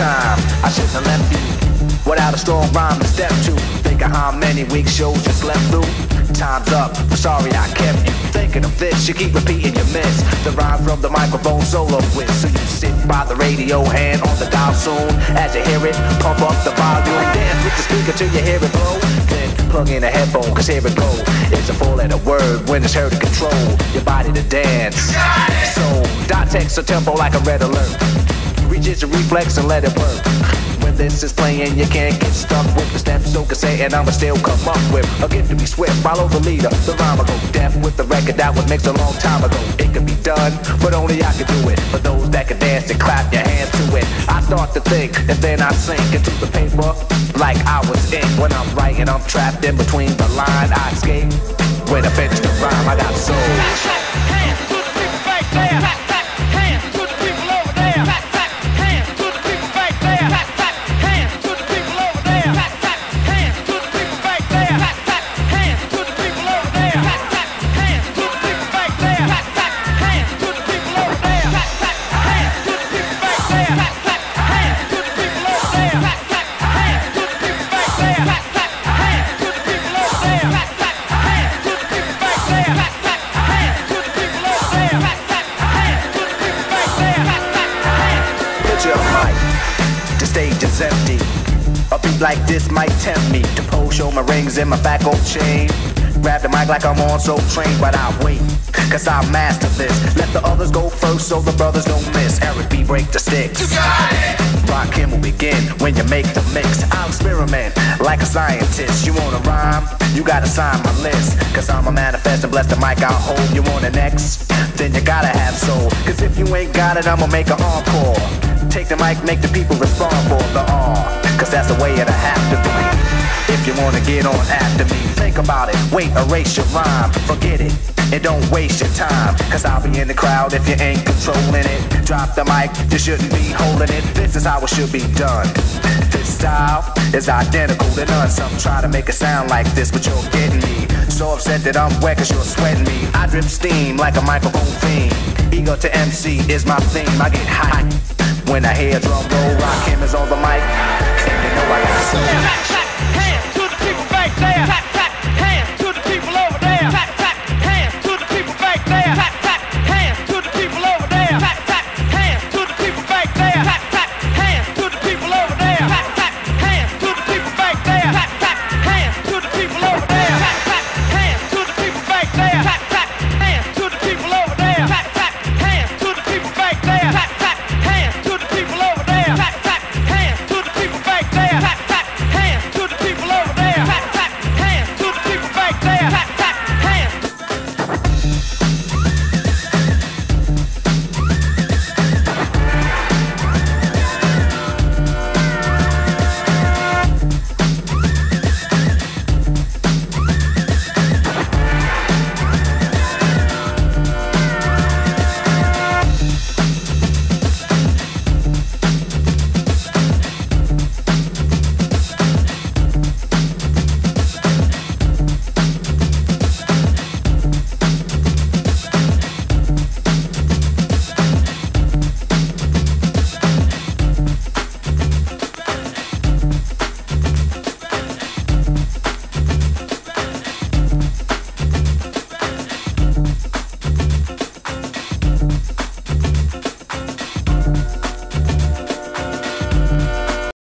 I shouldn't have left you without a strong rhyme to step to. Think of how many weak shows you slept through. Time's up, I'm sorry I kept you thinking of this. You keep repeating your miss. The rhyme from the microphone solo with. So you sit by the radio, hand on the dial soon. As you hear it, pump up the volume. Dance with the speaker till you hear it blow. Then plug in a headphone, cause here it go. It's a four letter word when it's heard to control your body to dance. So, dot text a tempo like a red alert. Reach is a reflex and let it work when this is playing, you can't get stuck with the steps. So can say, and I'ma still come up with a gift to be swift. Follow the leader, the rhyme will go deaf with the record that was mixed a long time ago. It could be done, but only I can do it. For those that can dance and clap your hands to it, I start to think and then I sink into the paper like I was in. When I'm writing, I'm trapped in between the line. I escape when I finish the rhyme. I got soul. Hands to the people back there. Like this might tempt me to pose, show my rings and my back old chain. Grab the mic like I'm on so trained, but I wait, cause I master this. Let the others go first so the brothers don't miss. Eric B, break the sticks. You got it! Rakim will begin when you make the mix. I'll experiment like a scientist. You wanna rhyme? You gotta sign my list. Cause I'm a manifest and bless the mic I'll hold. You want an X? Then you gotta have soul. Cause if you ain't got it, I'ma make an encore. Take the mic, make the people respond for the awe. Cause that's the way it'll have to be. If you wanna get on after me, think about it. Wait, erase your rhyme. Forget it. And don't waste your time. Cause I'll be in the crowd if you ain't controlling it. Drop the mic, you shouldn't be holding it. This is how it should be done. This style is identical to none. Some try to make it sound like this, but you're getting me. So upset that I'm wet cause you're sweating me. I drip steam like a microphone fiend. Ego to MC is my theme. I get high when I hear a drum roll. Rock is on